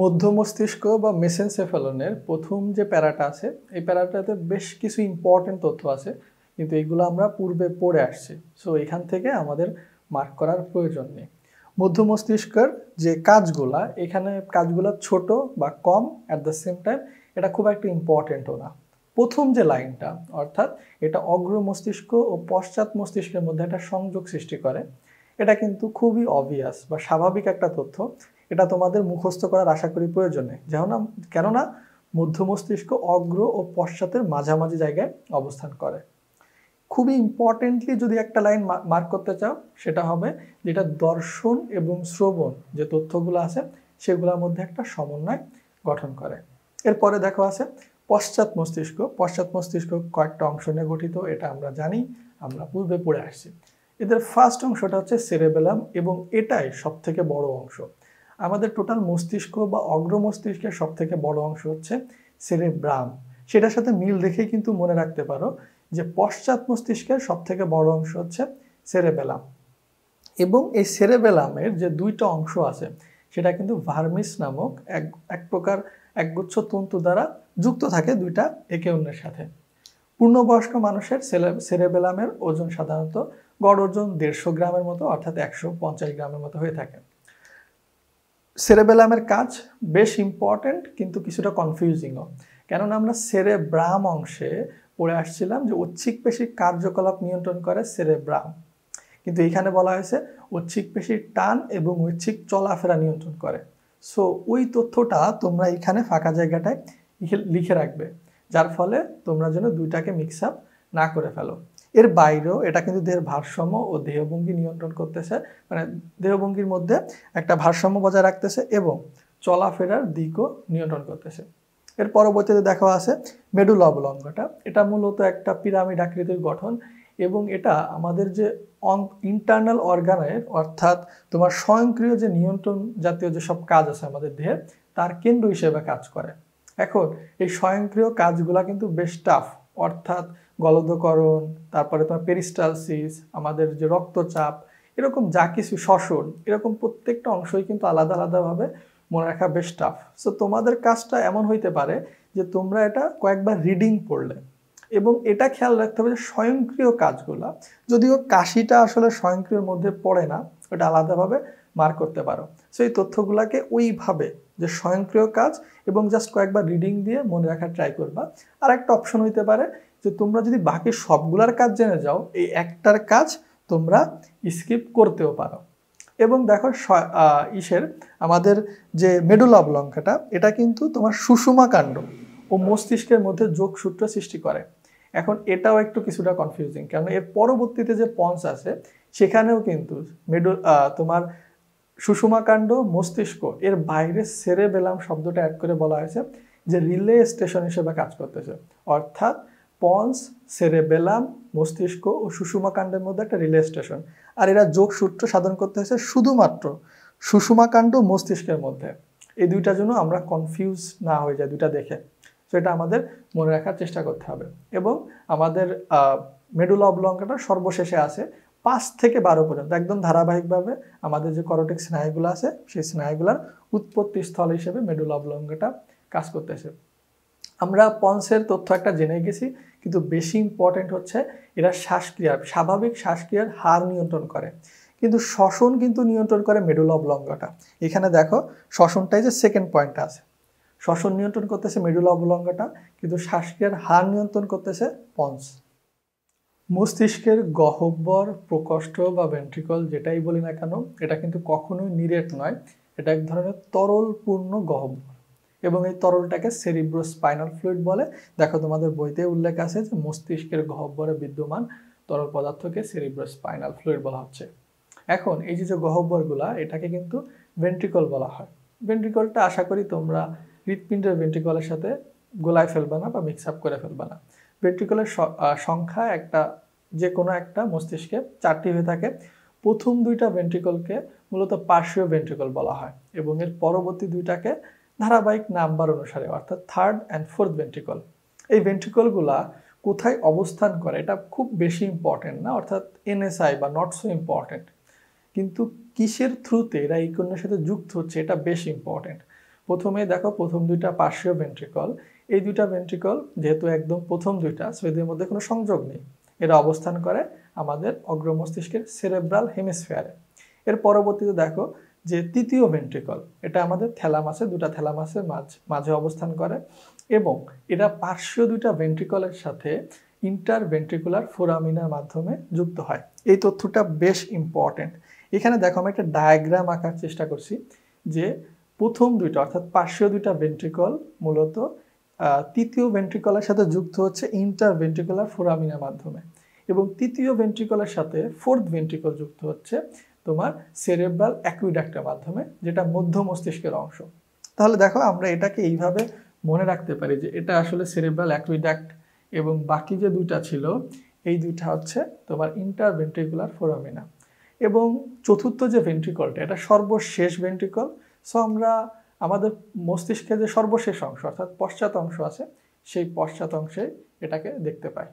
মধ্য মস্তিষ্ক বা মেসেনসেফালনের প্রথম যে প্যারাটা আছে, এই প্যারাটাতে বেশ কিছু ইম্পর্টেন্ট তথ্য আছে, কিন্তু এইগুলো আমরা পূর্বে পড়ে আসছি। সো এখান থেকে আমাদের মার্ক করার প্রয়োজন নেই। মধ্য মস্তিষ্কের যে কাজগুলা, এখানে কাজগুলো ছোট বা কম অ্যাট দ্য সেম টাইম এটা খুব একটা ইম্পর্টেন্টও না। প্রথম যে লাইনটা, অর্থাৎ এটা অগ্র মস্তিষ্ক ও পশ্চাৎ মস্তিষ্কের মধ্যে একটা সংযোগ সৃষ্টি করে, এটা কিন্তু খুবই অবভিয়াস বা স্বাভাবিক একটা তথ্য। এটা তোমাদের মুখস্থ করার আশা করি প্রয়োজন যেমন কেননা মধ্য মস্তিষ্ক অগ্র ও পশ্চাতের মাঝামাঝি জায়গায় অবস্থান করে। খুবই ইম্পর্টেন্টলি যদি একটা লাইন মার্ক করতে চাও, সেটা হবে যেটা দর্শন এবং শ্রবণ যে তথ্যগুলো আছে, সেগুলোর মধ্যে একটা সমন্বয় গঠন করে। এরপরে দেখো আছে পশ্চাৎ মস্তিষ্ক। পশ্চাৎ মস্তিষ্ক কয়েকটা অংশ নিয়ে গঠিত, এটা আমরা জানি, আমরা পূর্বে পড়ে আসছি। এদের ফার্স্ট অংশটা হচ্ছে সেরেবেলাম এবং এটাই সব থেকে বড় অংশ। আমাদের টোটাল মস্তিষ্ক বা অগ্র মস্তিষ্কের সব থেকে বড় অংশ হচ্ছে সেরেব্রাম সেটার সাথে মিল রেখেই কিন্তু মনে রাখতে পারো যে পশ্চাৎ মস্তিষ্কের সব থেকে বড় অংশ হচ্ছে সেরেবেলাম। এবং এই সেরেবেলামের যে দুইটা অংশ আছে, সেটা কিন্তু ভার্মিস নামক এক এক প্রকার একগুচ্ছ তন্তু দ্বারা যুক্ত থাকে দুইটা একে অন্যের সাথে। পূর্ণবয়স্ক মানুষের সেরেবেলামের ওজন সাধারণত গড় ওজন দেড়শো গ্রামের মতো, অর্থাৎ একশো পঞ্চাশ গ্রামের মতো হয়ে থাকে। সেরেবেলামের কাজ বেশ ইম্পর্ট্যান্ট কিন্তু কিছুটা কনফিউজিংও কেননা আমরা সেরেব্রাম অংশে পড়ে আসছিলাম যে ঐচ্ছিক পেশির কার্যকলাপ নিয়ন্ত্রণ করে সেরেব্রাম কিন্তু এখানে বলা হয়েছে ঐচ্ছিক পেশির টান এবং ঐচ্ছিক চলাফেরা নিয়ন্ত্রণ করে। সো ওই তথ্যটা তোমরা এখানে ফাঁকা জায়গাটায় লিখে রাখবে। যার ফলে তোমরা যেন দুইটাকে মিক্স আপ না করে ফেলো। এর বাইরেও এটা কিন্তু দেহের ভারসাম্য ও দেহভঙ্গি নিয়ন্ত্রণ করতেছে। মানে দেহভঙ্গির মধ্যে একটা ভারসাম্য বজায় রাখতেছে এবং চলাফেরার দিকও নিয়ন্ত্রণ করতেছে। এর পরবর্তীতে দেখা আছে মেডুল অবলঙ্গটা এটা মূলত একটা পিরামিড আকৃতির গঠন এবং এটা আমাদের যে ইন্টারনাল অর্গানের অর্থাৎ তোমার স্বয়ংক্রিয় যে নিয়ন্ত্রণ জাতীয় যেসব কাজ আছে আমাদের দেহে, তার কেন্দ্র হিসেবে কাজ করে। এখন এই স্বয়ংক্রিয় কাজগুলা কিন্তু বেশ টাফ অর্থাৎ গলদকরণ, তারপরে তোমার পেরিস্টালসিস আমাদের যে রক্তচাপ, এরকম যা কিছু শ্বসন, এরকম প্রত্যেকটা অংশই কিন্তু আলাদা আলাদাভাবে মনে রাখা বেশ টাফ সো তোমাদের কাজটা এমন হইতে পারে যে তোমরা এটা কয়েকবার রিডিং পড়লে এবং এটা খেয়াল রাখতে হবে যে স্বয়ংক্রিয় কাজগুলা, যদিও কাশিটা আসলে স্বয়ংক্রিয়র মধ্যে পড়ে না ওটা আলাদাভাবে মার করতে পারো। সো এই তথ্যগুলাকে ওইভাবে যে স্বয়ংক্রিয় কাজ এবং জাস্ট কয়েকবার রিডিং দিয়ে মনে রাখার ট্রাই করবা। আর একটা অপশন হইতে পারে যে তোমরা যদি বাকি সবগুলার কাজ জেনে যাও, এই একটার কাজ তোমরা স্কিপ করতেও পারো। এবং দেখো ইসের আমাদের যে মেডুল অবলঙ্কাটা এটা কিন্তু তোমার সুষুমা কাণ্ড। ও মস্তিষ্কের মধ্যে যোগসূত্র সৃষ্টি করে। এখন এটাও একটু কিছুটা কনফিউজিং কারণ এর পরবর্তীতে যে পন্স আছে সেখানেও কিন্তু মেডুল তোমার সুষুমাকাণ্ড মস্তিষ্ক, এর বাইরে সেরে বেলাম শব্দটা অ্যাড করে বলা হয়েছে, যে রিলে স্টেশন হিসেবে কাজ করতেছে। অর্থাৎ পন্স সেরেবেলাম মস্তিষ্ক ও সুষুমাকাণ্ডের মধ্যে একটা রিলে স্টেশন আর এরা যোগসূত্র সাধন করতে হয়েছে শুধুমাত্র সুষুমাকাণ্ড মস্তিষ্কের মধ্যে। এই দুইটার জন্য আমরা কনফিউজ না হয়ে যায় দুইটা দেখে। তো এটা আমাদের মনে রাখার চেষ্টা করতে হবে। এবং আমাদের মেডুলা অবলঙ্কাটা সর্বশেষে আছে। পাঁচ থেকে বারো পর্যন্ত, একদম ধারাবাহিকভাবে আমাদের যে করোটিক স্নায়ুগুলো আছে, সেই স্নায়ুগুলার উৎপত্তি স্থল হিসেবে মেডুলা অবলঙ্গটা কাজ করতেছে আমরা পন্সের তথ্য একটা জেনে গেছি, কিন্তু বেশি ইম্পর্টেন্ট হচ্ছে এরা শ্বাসক্রিয়ার স্বাভাবিক শ্বাসক্রিয়ার হার নিয়ন্ত্রণ করে। কিন্তু শ্বসন কিন্তু নিয়ন্ত্রণ করে মেডুল অবলঙ্গটা এখানে দেখো, শ্বসনটাই যে সেকেন্ড পয়েন্ট আছে। শ্বসন নিয়ন্ত্রণ করতেছে মেডুল অবলঙ্গটা কিন্তু শ্বাসক্রিয়ার হার নিয়ন্ত্রণ করতেছে পন্স। মস্তিষ্কের গহব্বর প্রকোষ্ঠ বা ভেন্ট্রিকল যেটাই বলি না কেন, এটা কিন্তু কখনোই নিরেট নয়। এটা এক ধরনের তরল পূর্ণ গহব্বর এবং এই তরলটাকে সেরিব্রো স্পাইনাল ফ্লুইড বলে। দেখো, তোমাদের বইতে উল্লেখ আছে যে মস্তিষ্কের গহব্বরে বিদ্যমান তরল পদার্থকে সেরিব্রো স্পাইনাল ফ্লুইড বলা হচ্ছে। এখন এই যে যে এটাকে কিন্তু ভেন্ট্রিকল বলা হয়। ভেন্ট্রিকলটা আশা করি তোমরা হৃৎপিণ্ডের ভেন্ট্রিকলের সাথে গোলায় ফেলবে না বা মিক্স আপ করে ফেলবে না। ভেন্ট্রিকলের সংখ্যা একটা যে কোনো একটা মস্তিষ্কে চারটি হয়ে থাকে। প্রথম দুইটা ভেন্ট্রিকলকে মূলত পার্শ্বীয় ভেন্ট্রিকল বলা হয় এবং এর পরবর্তী দুইটাকে ধারাবাহিক নাম্বার অনুসারে, অর্থাৎ থার্ড অ্যান্ড ফোর্থ ভেন্ট্রিকল এই ভেন্ট্রিকলগুলা কোথায় অবস্থান করে এটা খুব বেশি ইম্পর্টেন্ট না, অর্থাৎ এনএসআই বা নট সো ইম্পর্টেন্ট কিন্তু কিসের থ্রুতে এরা এই কন্যার সাথে যুক্ত হচ্ছে এটা বেশ ইম্পর্টেন্ট প্রথমে দেখো প্রথম দুইটা পার্শ্বীয় ভেন্ট্রিকল এই দুইটা ভেন্ট্রিকল যেহেতু একদম প্রথম দুইটা সো এদের মধ্যে কোনো সংযোগ নেই। এরা অবস্থান করে আমাদের অগ্র মস্তিষ্কের সেরেব্রাল হেমিসফেয়ারে এর পরবর্তীতে দেখো যে তৃতীয় ভেন্ট্রিকল এটা আমাদের থ্যালামাসে দুটা থ্যালামাসের মাঝ, মাঝে অবস্থান করে এবং এটা পার্শ্বীয় দুইটা ভেন্ট্রিকলের সাথে ইন্টার ভেন্ট্রিকুলার ফোরামিনার মাধ্যমে যুক্ত হয়। এই তথ্যটা বেশ ইম্পর্টেন্ট এখানে দেখো আমি একটা ডায়াগ্রাম আঁকার চেষ্টা করছি যে প্রথম দুইটা, অর্থাৎ পার্শ্বীয় দুইটা ভেন্ট্রিকল মূলত তৃতীয় ভেন্ট্রিকলের সাথে যুক্ত হচ্ছে ইন্টার ভেন্ট্রিকুলার ফোরামিনার মাধ্যমে। এবং তৃতীয় ভেন্ট্রিকলের সাথে ফোর্থ ভেন্ট্রিকল যুক্ত হচ্ছে তোমার সেরেব্রাল অ্যাকুইডাক্টের মাধ্যমে, যেটা মধ্য মস্তিষ্কের অংশ। তাহলে দেখো আমরা এটাকে এইভাবে মনে রাখতে পারি যে এটা আসলে সেরেব্রাল অ্যাকুইডাক্ট এবং বাকি যে দুইটা ছিল, এই দুইটা হচ্ছে তোমার ইন্টার ভেন্ট্রিকুলার ফোরামিনা এবং চতুর্থ যে ভেন্ট্রিকলটা এটা সর্বশেষ ভেন্ট্রিকল সো আমরা আমাদের মস্তিষ্কের যে সর্বশেষ অংশ, অর্থাৎ পশ্চাৎ অংশ আছে, সেই পশ্চাৎ অংশে এটাকে দেখতে পাই।